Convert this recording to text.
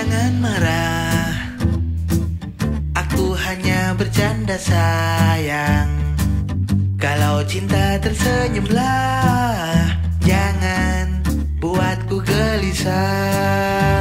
jangan marah. Aku hanya bercanda sayang. Kalau cinta tersenyumlah Jangan buatku gelisah.